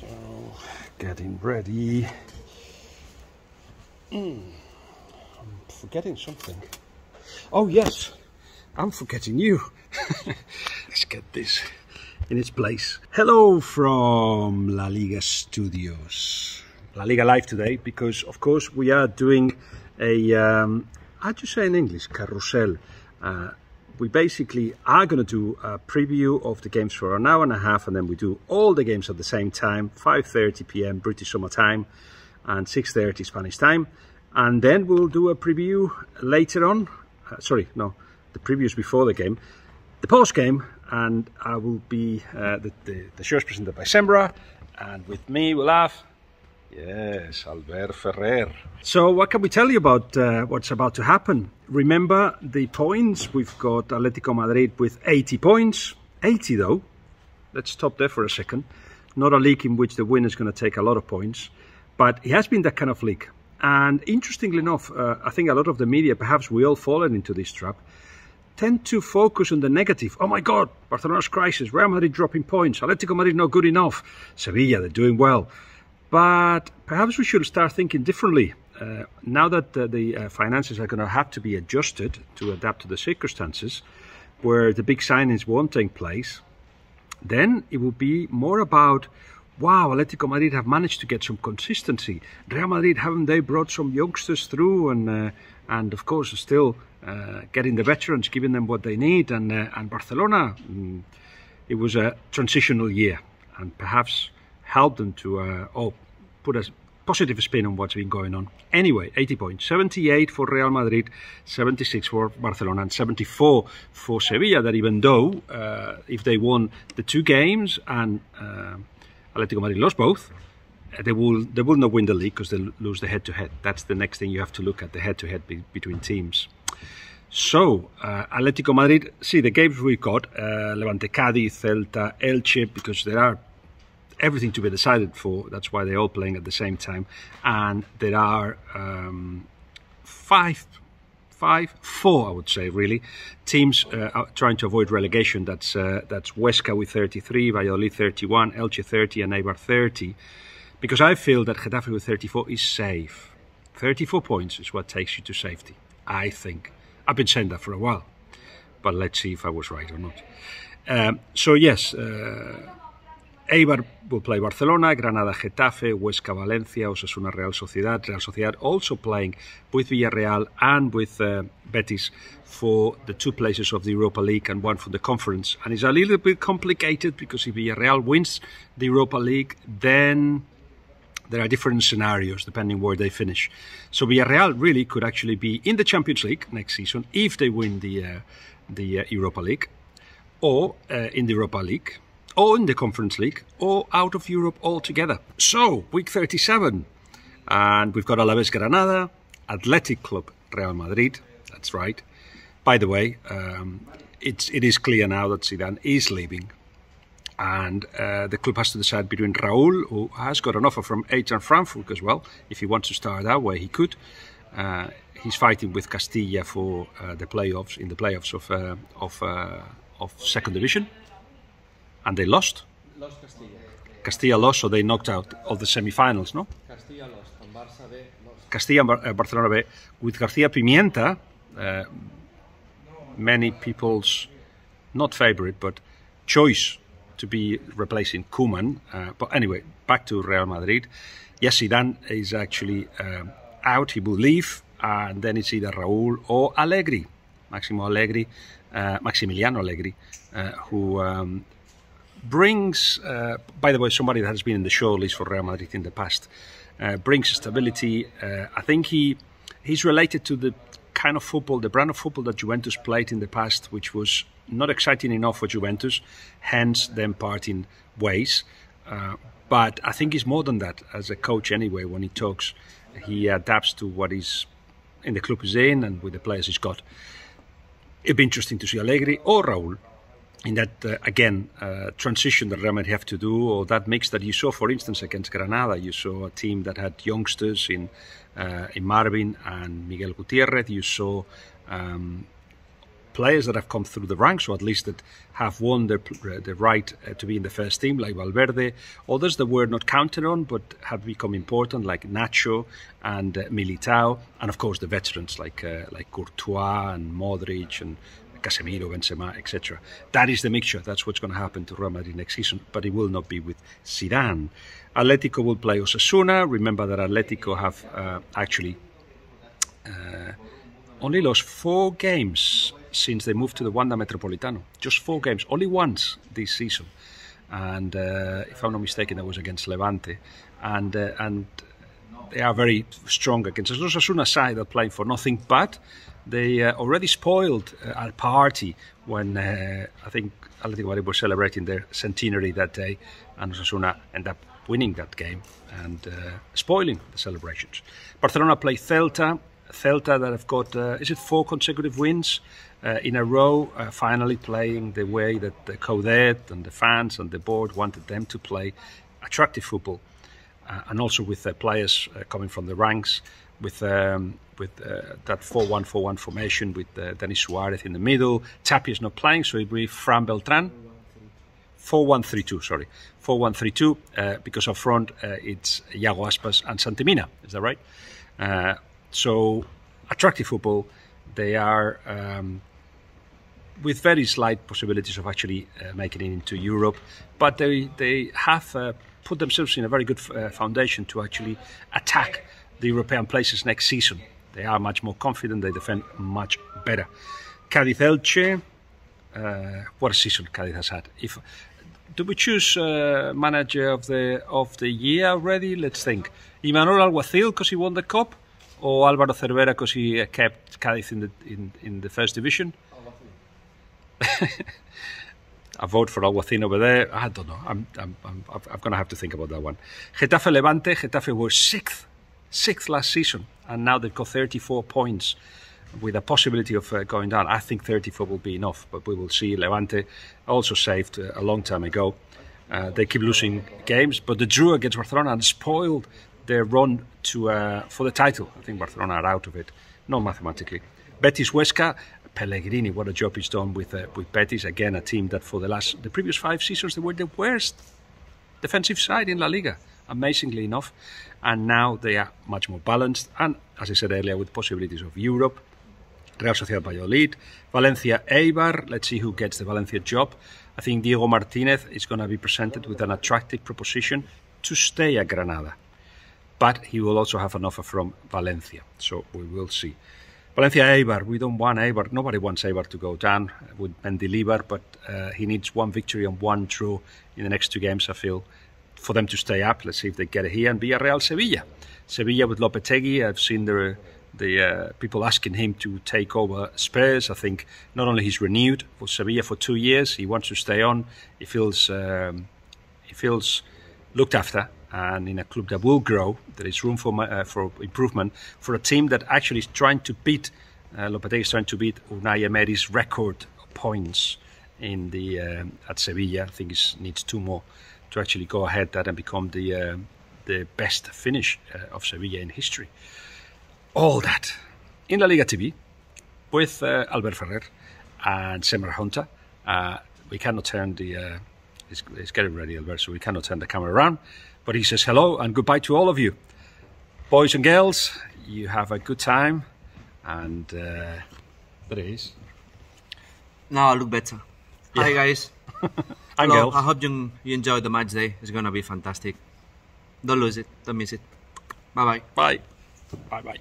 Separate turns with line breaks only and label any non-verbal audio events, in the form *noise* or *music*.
So, getting ready. Mm, I'm forgetting something. Oh, yes, I'm forgetting you. *laughs* Let's get this in its place. Hello from La Liga Studios. La Liga Live today because, of course, we are doing a, um, how do you say in English, carousel. Uh, we basically are going to do a preview of the games for an hour and a half and then we do all the games at the same time 5.30 p.m. British summer time and 6.30 Spanish time and then we'll do a preview later on uh, sorry no the previews before the game the post game and I will be uh, the, the, the show is presented by Semra and with me we'll have Yes, Albert Ferrer. So, what can we tell you about uh, what's about to happen? Remember the points. We've got Atletico Madrid with 80 points. 80 though. Let's stop there for a second. Not a league in which the winner is going to take a lot of points, but it has been that kind of league. And interestingly enough, uh, I think a lot of the media, perhaps we all fallen into this trap, tend to focus on the negative. Oh my God, Barcelona's crisis, Real Madrid dropping points, Atletico Madrid not good enough, Sevilla, they're doing well. But perhaps we should start thinking differently. Uh, now that uh, the uh, finances are going to have to be adjusted to adapt to the circumstances, where the big signings won't take place, then it will be more about, wow, Atletico Madrid have managed to get some consistency. Real Madrid haven't they brought some youngsters through, and uh, and of course still uh, getting the veterans, giving them what they need, and uh, and Barcelona, mm, it was a transitional year, and perhaps help them to oh, put a positive spin on what's been going on. Anyway, 80 points, 78 for Real Madrid, 76 for Barcelona, and 74 for Sevilla. That even though uh, if they won the two games and uh, Atletico Madrid lost both, uh, they will they will not win the league because they lose the head-to-head. That's the next thing you have to look at the head-to-head be between teams. So, uh, Atletico Madrid, see the games we got, uh, Levante Cádiz, Celta, Elche, because there are everything to be decided for. That's why they're all playing at the same time. And there are um, five, five, four, I would say, really, teams uh, trying to avoid relegation. That's uh, that's Huesca with 33, Valladolid 31, Elche 30, and Eibar 30. Because I feel that Getafe with 34 is safe. 34 points is what takes you to safety. I think. I've been saying that for a while, but let's see if I was right or not. Um, so yes. Uh, Eibar will play Barcelona, Granada Getafe, Huesca Valencia, Osasuna Real Sociedad. Real Sociedad also playing with Villarreal and with uh, Betis for the two places of the Europa League and one for the conference. And it's a little bit complicated because if Villarreal wins the Europa League, then there are different scenarios depending where they finish. So Villarreal really could actually be in the Champions League next season if they win the uh, the uh, Europa League, or uh, in the Europa League or in the Conference League or out of Europe altogether. So, week 37, and we've got Alaves Granada, Athletic Club Real Madrid, that's right. By the way, um, it's, it is clear now that Zidane is leaving. And uh, the club has to decide between Raúl, who has got an offer from Eintracht Frankfurt as well. If he wants to start that way, he could. Uh, he's fighting with Castilla for uh, the playoffs in the playoffs of uh, of uh, of second division and they lost.
Lost Castilla.
Castilla lost, so they knocked out of the semi-finals, no?
Castilla lost, and Barça B lost.
Castilla and Bar uh, Barcelona B with Garcia Pimienta, uh, many people's not favorite but choice to be replacing Koeman. Uh, but anyway, back to Real Madrid. Yes, Zidane is actually out. He will leave, and then it's either Raúl or Allegri, Maximo Allegri, uh, Maximiliano Allegri, uh, who um, brings, uh, by the way, somebody that has been in the show, at least for Real Madrid in the past, uh, brings stability. Uh, I think he he's related to the kind of football, the brand of football that Juventus played in the past, which was not exciting enough for Juventus, hence them parting ways. Uh, but I think he's more than that as a coach anyway. When he talks, he adapts to what he's in the club is in and with the players he's got. It'd be interesting to see Allegri or Raúl in that uh, again uh, transition that Real Madrid have to do, or that mix that you saw, for instance, against Granada. You saw a team that had youngsters in uh, in Marvin and Miguel Gutierrez. You saw um, players that have come through the ranks, or at least that have won the, the right uh, to be in the first team, like Valverde. Others that were not counted on, but have become important, like Nacho and uh, Militao, and of course the veterans like uh, like Courtois and Modric and Casemiro, Benzema, etc. That is the mixture. That's what's going to happen to Real Madrid next season, but it will not be with Zidane. Atletico will play Osasuna. Remember that Atletico have uh, actually uh, only lost four games since they moved to the Wanda Metropolitano. Just four games, only once this season. And uh, if I'm not mistaken, that was against Levante. And uh, and they are very strong against. Osasuna side are playing for nothing but they uh, already spoiled uh, our party when uh, I think Atletico Madrid were celebrating their centenary that day, and Osasuna ended up winning that game and uh, spoiling the celebrations. Barcelona play Celta. Celta that have got uh, is it four consecutive wins uh, in a row, finally playing the way that the Coudet and the fans and the board wanted them to play, attractive football, and also with players coming from the ranks with um, with uh, that 4-1-4-1 formation with uh, Denis Suarez in the middle. Tapia is not playing, so will be Fran Beltran. 4-1-3-2, sorry. 4-1-3-2, uh, because up front uh, it's Iago Aspas and Santi Mina, is that right? Uh, so, attractive football. They are um, with very slight possibilities of actually uh, making it into Europe, but they, they have put themselves in a very good foundation to actually attack the European places next season. They are much more confident, they defend much better. Cadiz Elche, uh, what a season Cadiz has had. If do we choose uh, manager of the of the year already? Let's think. Imanol Alguacil because he won the cup, or Álvaro Cervera because he uh, kept Cadiz in the in, in the first division. *laughs* I vote for Alguacil over there. I don't know. I'm I'm I'm, I'm going to have to think about that one. Getafe Levante. Getafe were sixth sixth last season, and now they've got 34 points with a possibility of uh, going down. I think 34 will be enough, but we will see. Levante also saved uh, a long time ago. Uh, they keep losing games, but the drew against Barcelona and spoiled their run to uh, for the title. I think Barcelona are out of it, not mathematically. Betis Huesca, Pellegrini, what a job he's done with uh, with Betis. Again, a team that for the last the previous five seasons they were the worst defensive side in La Liga amazingly enough. And now they are much more balanced. And as I said earlier, with possibilities of Europe, Real Sociedad Valladolid, Valencia Eibar. Let's see who gets the Valencia job. I think Diego Martinez is going to be presented with an attractive proposition to stay at Granada. But he will also have an offer from Valencia. So we will see. Valencia Eibar, we don't want Eibar. Nobody wants Eibar to go down with Mendilibar, but uh, he needs one victory and one draw in the next two games, I feel, for them to stay up. Let's see if they get it here. And Villarreal Sevilla. Sevilla with Lopetegui. I've seen the the uh, people asking him to take over Spurs. I think not only he's renewed for Sevilla for two years, he wants to stay on. He feels um, he feels looked after, and in a club that will grow, there is room for uh, for improvement for a team that actually is trying to beat. Uh, Lopetegui is trying to beat Unai Emery's record points in the um, at Sevilla. I think he needs two more to actually go ahead that and become the uh, the best finish uh, of Sevilla in history. All that in La Liga TV with uh, Albert Ferrer and Semra Hunter. Uh, we cannot turn the uh, it's, it's getting ready, Albert, so we cannot turn the camera around. But he says hello and goodbye to all of you, boys and girls. You have a good time, and uh, there it is.
Now I look better. Yeah. Hi guys. *laughs*
and Hello, girls.
I hope you, you enjoyed the match day. It's gonna be fantastic. Don't lose it. Don't miss it. Bye bye.
Bye. Bye bye.